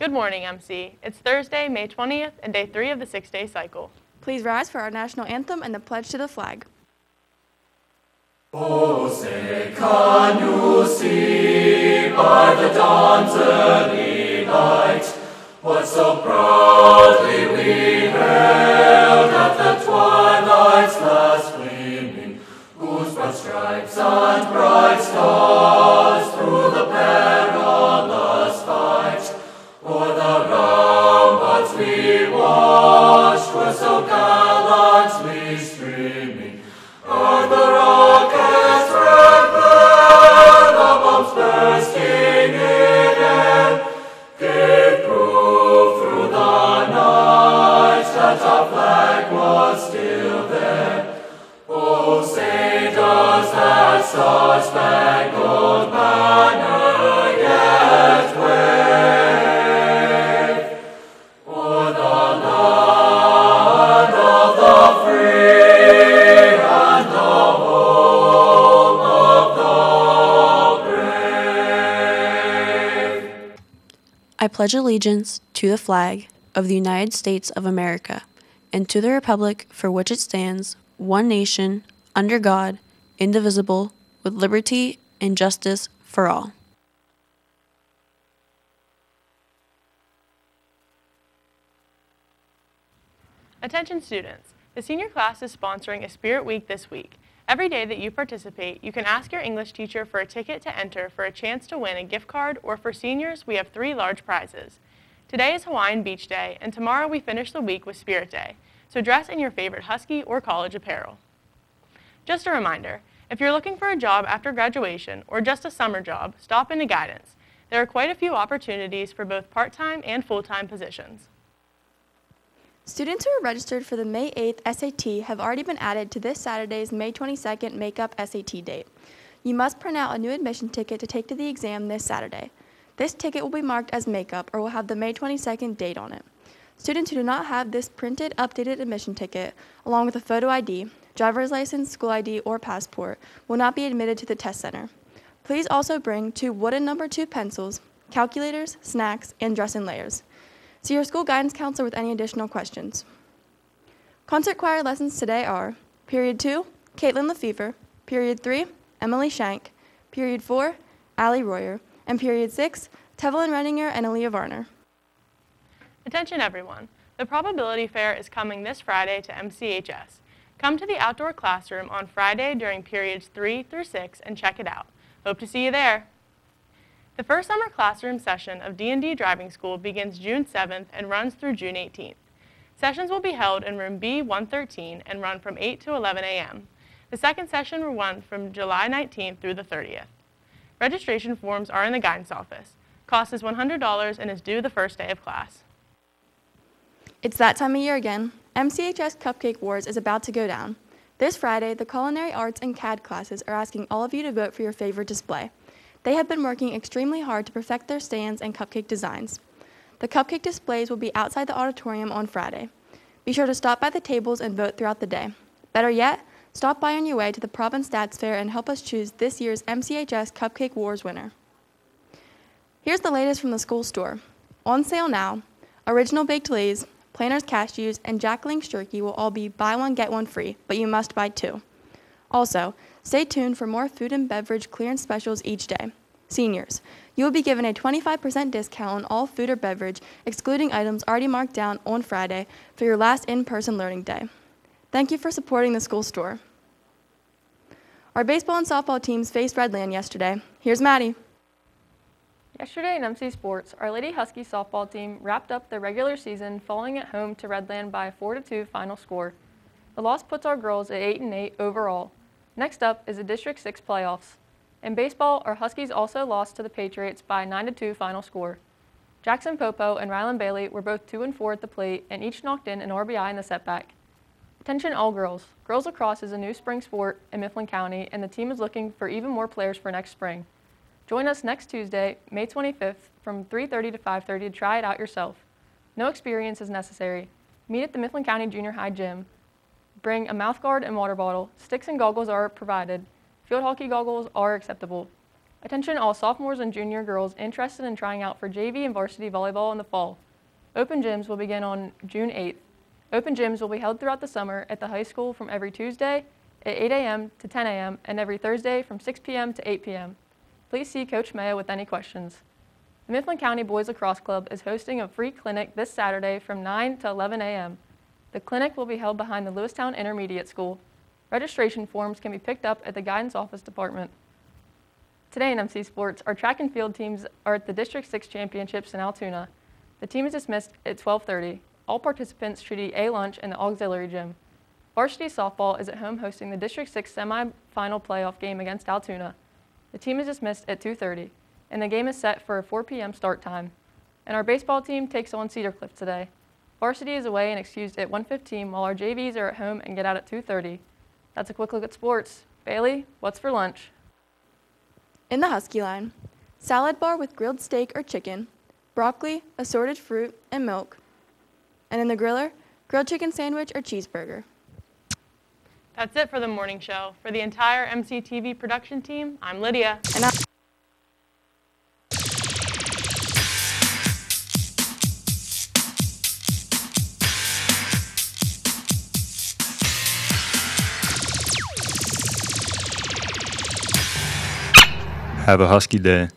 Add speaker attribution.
Speaker 1: Good morning, MC. It's Thursday, May 20th, and day three of the six-day cycle.
Speaker 2: Please rise for our national anthem and the pledge to the flag.
Speaker 3: Oh, say, can you see by the dawn's early light what so proudly we hailed
Speaker 4: pledge allegiance to the flag of the United States of America and to the republic for which it stands, one nation, under God, indivisible, with liberty and justice for all.
Speaker 1: Attention students, the senior class is sponsoring a Spirit Week this week. Every day that you participate, you can ask your English teacher for a ticket to enter for a chance to win a gift card, or for seniors, we have three large prizes. Today is Hawaiian Beach Day, and tomorrow we finish the week with Spirit Day, so dress in your favorite Husky or college apparel. Just a reminder, if you're looking for a job after graduation or just a summer job, stop into guidance. There are quite a few opportunities for both part-time and full-time positions.
Speaker 2: Students who are registered for the May 8th SAT have already been added to this Saturday's May 22nd Makeup SAT date. You must print out a new admission ticket to take to the exam this Saturday. This ticket will be marked as makeup or will have the May 22nd date on it. Students who do not have this printed, updated admission ticket, along with a photo ID, driver's license, school ID, or passport, will not be admitted to the test center. Please also bring two wooden number two pencils, calculators, snacks, and dress in layers. See your school guidance counselor with any additional questions. Concert choir lessons today are Period 2, Caitlin Lefevre, Period 3, Emily Shank, Period 4, Allie Royer, and Period 6, Tevelyn Renninger and Aaliyah Varner.
Speaker 1: Attention everyone, the Probability Fair is coming this Friday to MCHS. Come to the outdoor classroom on Friday during periods 3 through 6 and check it out. Hope to see you there. The first summer classroom session of D&D Driving School begins June 7th and runs through June 18th. Sessions will be held in room B113 and run from 8 to 11 a.m. The second session will run from July 19th through the 30th. Registration forms are in the guidance office. Cost is $100 and is due the first day of class.
Speaker 2: It's that time of year again. MCHS Cupcake Wars is about to go down. This Friday, the Culinary Arts and CAD classes are asking all of you to vote for your favorite display. They have been working extremely hard to perfect their stands and cupcake designs. The cupcake displays will be outside the auditorium on Friday. Be sure to stop by the tables and vote throughout the day. Better yet, stop by on your way to the Province Stats Fair and help us choose this year's MCHS Cupcake Wars winner. Here's the latest from the school store. On sale now, original baked Lay's, Planters cashews, and Jack Link's jerky will all be buy one get one free, but you must buy two. Also, stay tuned for more food and beverage clearance specials each day. Seniors, you will be given a 25% discount on all food or beverage, excluding items already marked down on Friday for your last in-person learning day. Thank you for supporting the school store. Our baseball and softball teams faced Red Land yesterday. Here's Maddie.
Speaker 5: Yesterday in MC Sports, our Lady Husky softball team wrapped up their regular season falling at home to Red Land by a 4-2 final score. The loss puts our girls at 8 and 8 overall. Next up is the District 6 playoffs. In baseball, our Huskies also lost to the Patriots by a 9-2 final score. Jackson Popo and Rylan Bailey were both 2 and 4 at the plate and each knocked in an RBI in the setback. Attention all girls. Girls lacrosse is a new spring sport in Mifflin County and the team is looking for even more players for next spring. Join us next Tuesday, May 25th from 3.30 to 5.30 to try it out yourself. No experience is necessary. Meet at the Mifflin County Junior High Gym. Bring a mouthguard and water bottle. Sticks and goggles are provided. Field hockey goggles are acceptable. Attention all sophomores and junior girls interested in trying out for JV and varsity volleyball in the fall. Open gyms will begin on June 8th. Open gyms will be held throughout the summer at the high school from every Tuesday at 8 a.m. to 10 a.m. and every Thursday from 6 p.m. to 8 p.m. Please see Coach Mayo with any questions. The Mifflin County Boys Lacrosse Club is hosting a free clinic this Saturday from 9 to 11 a.m. The clinic will be held behind the Lewistown Intermediate School. Registration forms can be picked up at the Guidance Office Department. Today in MC Sports, our track and field teams are at the District 6 Championships in Altoona. The team is dismissed at 12:30. All participants should eat a lunch in the auxiliary gym. Varsity softball is at home hosting the District 6 semifinal playoff game against Altoona. The team is dismissed at 2:30, and the game is set for a 4 p.m. start time. And our baseball team takes on Cedar Cliff today. Varsity is away and excused at 1:15, while our JVs are at home and get out at 2:30. That's a quick look at sports. Bailey, what's for lunch?
Speaker 2: In the Husky line, salad bar with grilled steak or chicken, broccoli, assorted fruit, and milk. And in the griller, grilled chicken sandwich or cheeseburger.
Speaker 1: That's it for the morning show. For the entire MCTV production team, I'm Lydia.
Speaker 2: And I-
Speaker 6: Have a husky day.